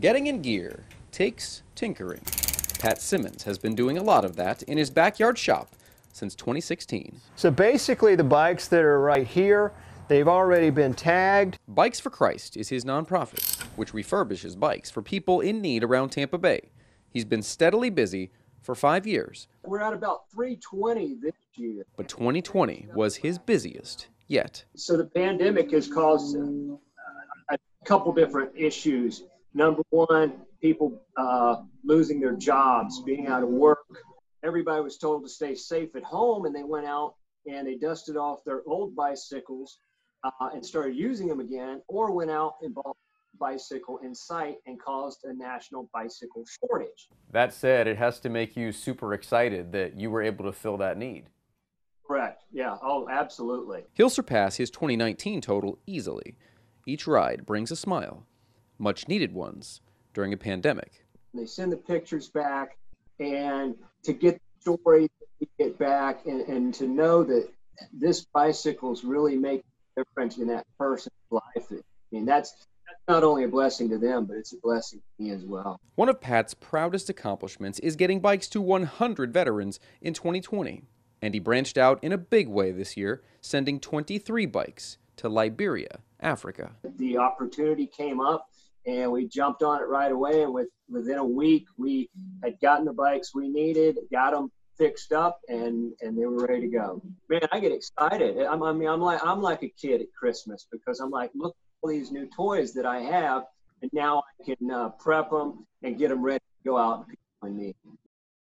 Getting in gear takes tinkering. Pat Simmons has been doing a lot of that in his backyard shop since 2016. So basically, the bikes that are right here, they've already been tagged. Bikes for Christ is his nonprofit, which refurbishes bikes for people in need around Tampa Bay. He's been steadily busy for five years. We're at about 320 this year. But 2020 was his busiest yet. So the pandemic has caused a couple different issues. Number one, people uh, losing their jobs, being out of work. Everybody was told to stay safe at home, and they went out and they dusted off their old bicycles uh, and started using them again, or went out and bought bicycle in sight and caused a national bicycle shortage. That said, it has to make you super excited that you were able to fill that need. Correct. Yeah. Oh, absolutely. He'll surpass his 2019 total easily. Each ride brings a smile, much needed ones during a pandemic. They send the pictures back, and to get the story get back, and, and to know that this bicycles really make a difference in that person's life. I mean, that's not only a blessing to them, but it's a blessing to me as well. One of Pat's proudest accomplishments is getting bikes to 100 veterans in 2020. And he branched out in a big way this year, sending 23 bikes to Liberia, Africa. The opportunity came up and we jumped on it right away. And with, within a week, we had gotten the bikes we needed, got them fixed up, and and they were ready to go. Man, I get excited. I'm, I mean, I'm like I'm like a kid at Christmas because I'm like, look all these new toys that I have, and now I can uh, prep them and get them ready to go out and people.